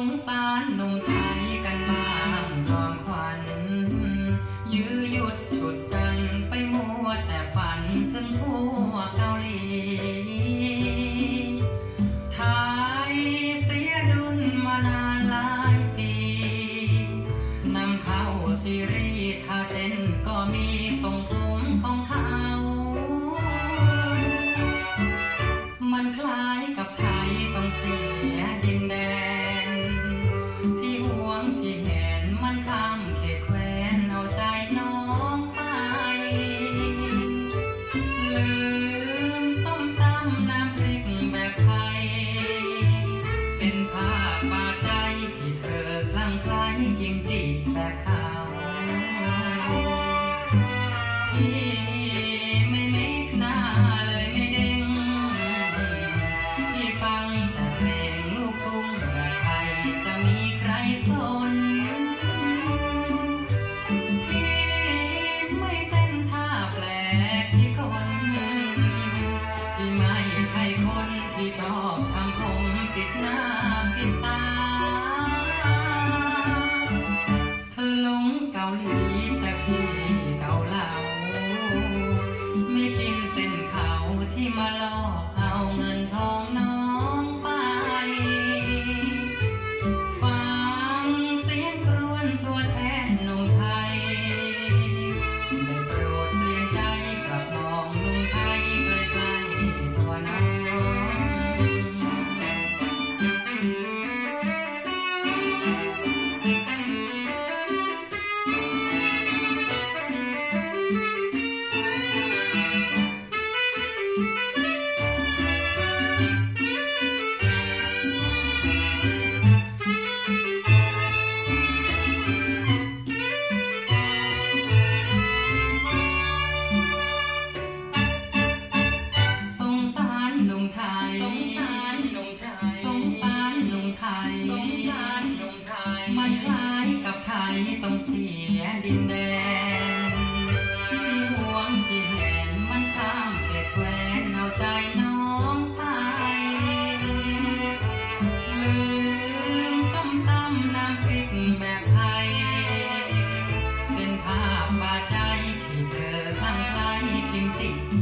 งสารหนุ่มไทยกันบ้างความขวัญยื้อยุดฉุดกันไปมัวแต่ฝันถึงทุ คล้ายกิมจิแต่ข้า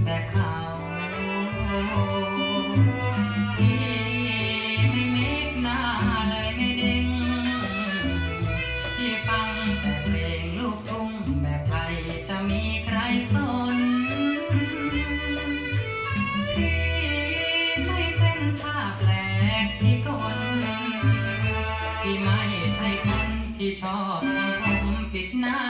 แต่เขาที่ไม่เมกนาเลยไม่เด้งที่ฟังแต่เพลงลูกทุ่งแบบไทยจะมีใครสนที่ไม่เต้นทาแปลกที่กนที่ไม่ใช่คนที่ชอบทำผมปิดหน้า